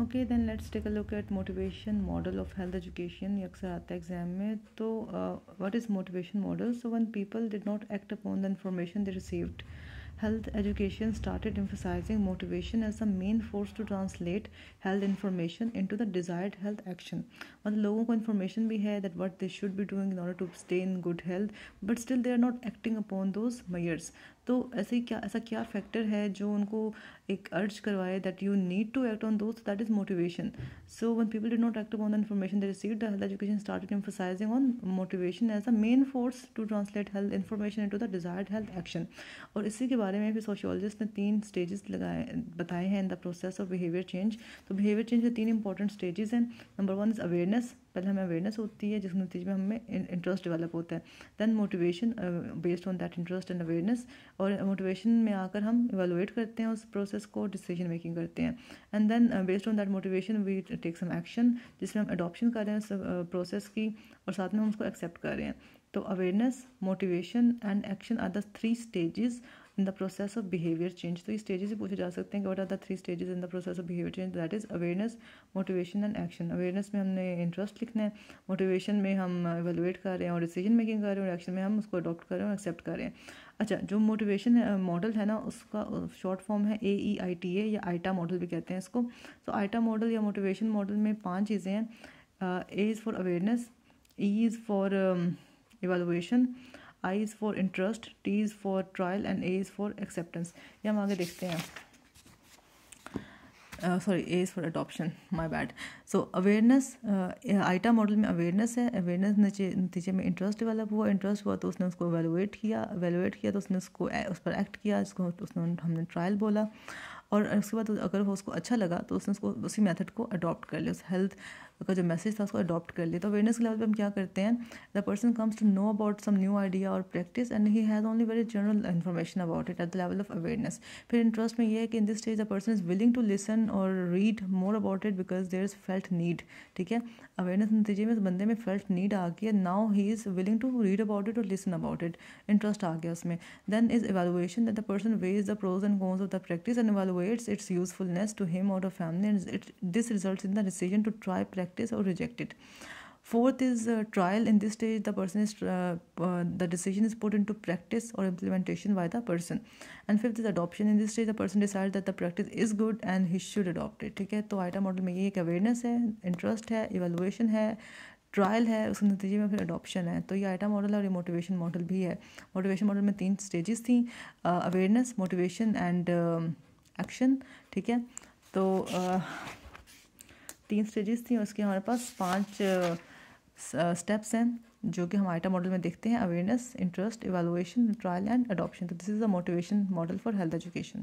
Okay then let's take a look at motivation model of health education ये अक्सर आता है एग्ज़ाम में। तो what is motivation model so one people did not act upon the information they received health education started emphasizing motivation as the main force to translate health information into the desired health action मतलब लोगों को information भी है that what they should be doing in order to stay in good health but still they are not acting upon those measures तो ऐसे ही क्या ऐसा क्या फैक्टर है जो उनको एक अर्ज़ करवाए that you need to act on दोस्त that is motivation so one people did not act on the information they receive the health education started emphasizing on motivation as a main force to translate health information to the desired health action और इसी के बारे में भी sociologist ने तीन stages लगाए बताए हैं in the process of behaviour change तो बिहेवियर चेंज के तीन इंपॉर्टेंट स्टेजेस हैं. नंबर वन इज़ अवेयरनेस पहले हमें अवेयरनेस होती है जिस नतीजे में हमें इंटरेस्ट डेवलप होता है. Then motivation based on that interest and awareness और मोटिवेशन में आकर हम इवेलुएट करते हैं उस प्रोसेस को डिसीज़न मेकिंग करते हैं. And then based on that motivation we take some action जिसमें हम अडोप्शन कर रहे हैं उस प्रोसेस uh, की और साथ में हम उसको एक्सेप्ट कर रहे हैं. तो awareness motivation and action are the three stages in the process of behaviour change तो ये स्टेजेस से पूछे जा सकते हैं कि what are the three stages in the process of behaviour change that is awareness motivation and action awareness में हमने इंटरेस्ट लिखना है मोटिवेशन में हम एवेलुएट कर रहे हैं और डिसीज़न मेकिंग कर रहे हैं और एक्शन में हम उसको अडॉप्ट कर रहे हैं और एक्सेप्ट कर रहे हैं। अच्छा जो मोटिवेशन मॉडल है ना, उसका शॉर्ट फॉर्म है A E I T A या आइटा मॉडल भी कहते हैं इसको। तो आइटा मॉडल या मोटिवेशन मॉडल में पाँच चीज़ें हैं। A is for awareness E is for evaluation I is for interest T is for trial and A is for acceptance ये हम आगे देखते हैं। Sorry A is for adoption my bad so awareness AIETA model में awareness है। Awareness नतीजे में interest develop हुआ। इंटरेस्ट हुआ तो उसने उसको एवेलुएट किया। एवेलुएट किया तो उसने उसको उस पर एक्ट किया। उसको उसने, हमने ट्रायल बोला। और उसके बाद अगर वो उसको अच्छा लगा तो उसने उसको उसी मेथड को अडॉप्ट कर लिया, उस हेल्थ का जो मैसेज था उसको अडॉप्ट कर लिया। तो अवेयरनेस के लेवल पे हम क्या करते हैं? The person comes to know about some new idea और practice and he has only very general information about it at the level of awareness फिर इंटरेस्ट में ये है कि in this stage the person is willing to listen और read more about it because there is felt need ठीक है? Awareness नतीजे में उस बंदे में फेल्ट नीड आ गया now he is willing to read about it और लिसन अबाउट इट इंटरेस्ट आ गया उसमें। Then is evaluation that the person weighs the pros and cons of the practice and evaluates its usefulness to him और a family and this result in the decision to try practice और reject it it fourth is uh, trial in this stage the person is uh, uh, the decision is put into practice or implementation by the person and fifth is adoption in this stage the person decides that the practice is good and he should adopt it ठीक है तो iota model में awareness है interest है evaluation है trial है उसके नतीजे में फिर अडॉप्शन है तो ये आइटा मॉडल और ये मोटिवेशन मॉडल भी है मोटिवेशन मॉडल में तीन स्टेजेस थी अवेयरनेस मोटिवेशन एंड एक्शन ठीक है? तो तीन स्टेजेस थी, उसके हमारे पास पाँच स्टेप्स हैं, जो कि हम आइटा मॉडल में देखते हैं awareness interest evaluation trial and adoption तो this is the motivation model for health education